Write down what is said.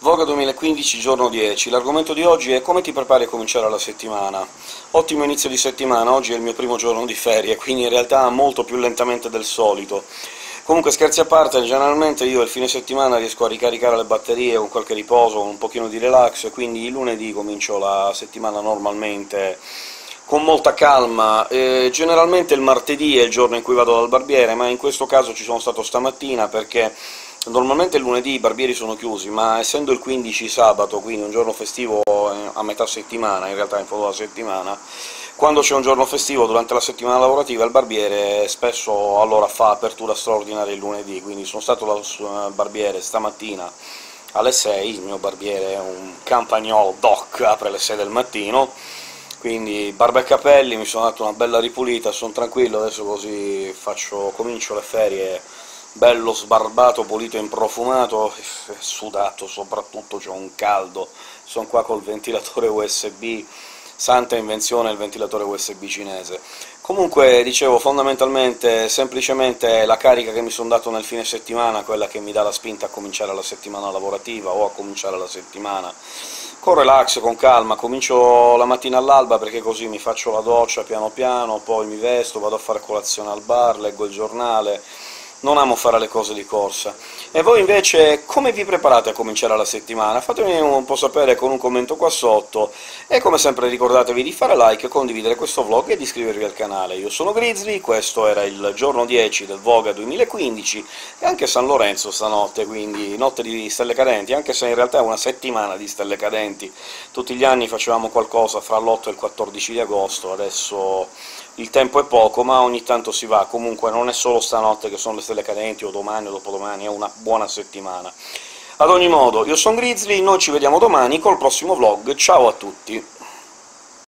Voga 2015, giorno 10. L'argomento di oggi è come ti prepari a cominciare la settimana. Ottimo inizio di settimana, oggi è il mio primo giorno di ferie, quindi in realtà molto più lentamente del solito. Comunque, scherzi a parte, generalmente io il fine settimana riesco a ricaricare le batterie con qualche riposo, un pochino di relax, quindi il lunedì comincio la settimana normalmente con molta calma. Eh, generalmente il martedì è il giorno in cui vado dal barbiere, ma in questo caso ci sono stato stamattina perché Normalmente il lunedì i barbieri sono chiusi, ma essendo il 15 sabato, quindi un giorno festivo eh, a metà settimana, in realtà in fondo alla settimana, quando c'è un giorno festivo durante la settimana lavorativa il barbiere spesso allora fa apertura straordinaria il lunedì, quindi sono stato dal barbiere stamattina alle 6, il mio barbiere è un campagnolo doc, apre alle 6 del mattino, quindi barba e capelli, mi sono dato una bella ripulita, sono tranquillo, adesso così faccio, comincio le ferie bello sbarbato, pulito e improfumato, sudato soprattutto, c'è un caldo, sono qua col ventilatore USB, santa invenzione il ventilatore USB cinese. Comunque, dicevo, fondamentalmente, semplicemente la carica che mi sono dato nel fine settimana, quella che mi dà la spinta a cominciare la settimana lavorativa, o a cominciare la settimana con relax, con calma, comincio la mattina all'alba perché così mi faccio la doccia piano piano, poi mi vesto, vado a fare colazione al bar, leggo il giornale, non amo fare le cose di corsa. E voi invece come vi preparate a cominciare la settimana? Fatemi un po' sapere con un commento qua sotto, e come sempre ricordatevi di fare like, condividere questo vlog e di iscrivervi al canale. Io sono Grizzly, questo era il giorno 10 del Voga 2015, e anche San Lorenzo stanotte, quindi notte di stelle cadenti, anche se in realtà è una settimana di stelle cadenti. Tutti gli anni facevamo qualcosa fra l'8 e il 14 di agosto, adesso il tempo è poco, ma ogni tanto si va. Comunque non è solo stanotte che sono le stelle cadenti, o domani o dopodomani, è una buona settimana. Ad ogni modo, io sono Grizzly, noi ci vediamo domani col prossimo vlog, ciao a tutti!